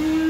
Mm-hmm.